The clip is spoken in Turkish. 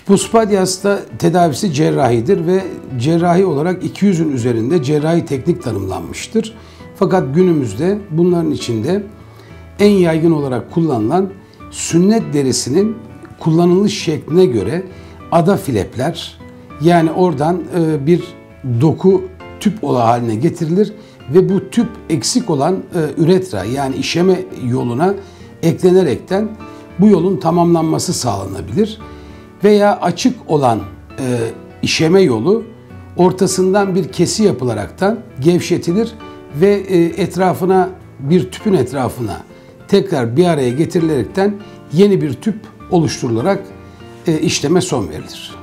Hipospadias'ta tedavisi cerrahidir ve cerrahi olarak 200'ün üzerinde cerrahi teknik tanımlanmıştır. Fakat günümüzde bunların içinde en yaygın olarak kullanılan sünnet derisinin kullanılış şekline göre ada filepler yani oradan e, bir doku tüp ola haline getirilir ve bu tüp eksik olan e, üretra yani işeme yoluna eklenerekten bu yolun tamamlanması sağlanabilir. Veya açık olan e, işeme yolu ortasından bir kesi yapılaraktan gevşetilir ve e, etrafına bir tüpün etrafına tekrar bir araya getirilerekten yeni bir tüp oluşturularak e, işleme son verilir.